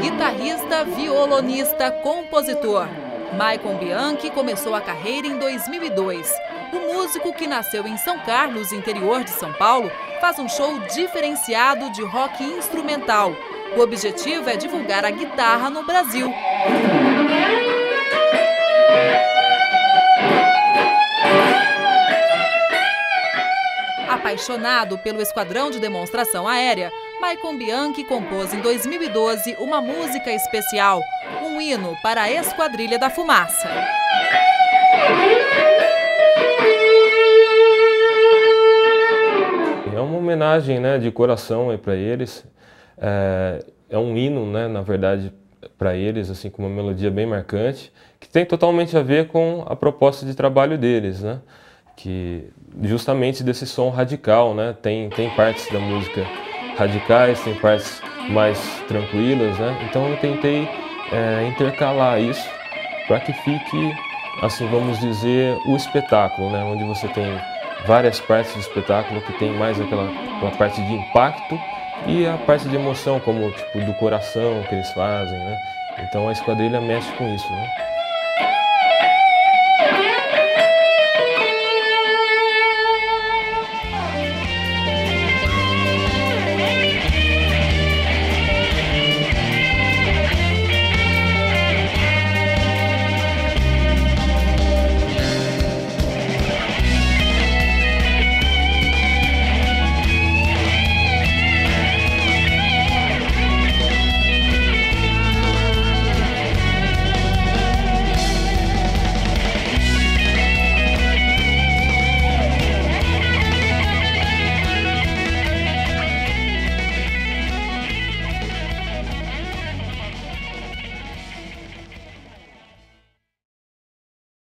Guitarrista, violonista, compositor. Maicon Bianchi começou a carreira em 2002. O músico que nasceu em São Carlos, interior de São Paulo, faz um show diferenciado de rock instrumental. O objetivo é divulgar a guitarra no Brasil. Apaixonado pelo esquadrão de demonstração aérea, Maicon Bianchi compôs em 2012 uma música especial, um hino para a Esquadrilha da Fumaça. É uma homenagem né, de coração para eles. É, é, um hino, né, na verdade, para eles, assim, com uma melodia bem marcante, que tem totalmente a ver com a proposta de trabalho deles, né? Que justamente desse som radical, né? Tem, tem partes da música radicais, tem partes mais tranquilas, né? Então eu tentei é, intercalar isso para que fique, assim, vamos dizer, o espetáculo, né? Onde você tem várias partes do espetáculo que tem mais aquela, parte de impacto e a parte de emoção, como tipo do coração que eles fazem, né? Então a esquadrilha mexe com isso, né?